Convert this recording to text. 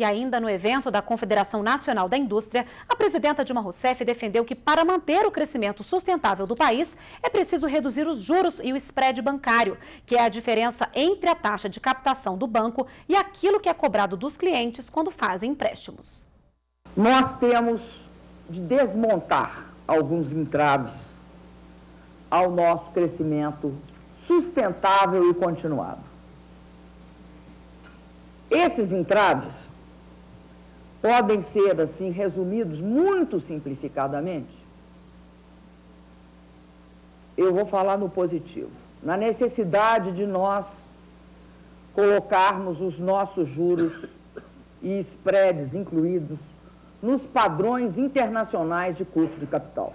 E ainda no evento da Confederação Nacional da Indústria, a presidenta Dilma Rousseff defendeu que para manter o crescimento sustentável do país, é preciso reduzir os juros e o spread bancário, que é a diferença entre a taxa de captação do banco e aquilo que é cobrado dos clientes quando fazem empréstimos. Nós temos de desmontar alguns entraves ao nosso crescimento sustentável e continuado. Esses entraves podem ser, assim, resumidos muito simplificadamente. Eu vou falar no positivo, na necessidade de nós colocarmos os nossos juros e spreads incluídos nos padrões internacionais de custo de capital.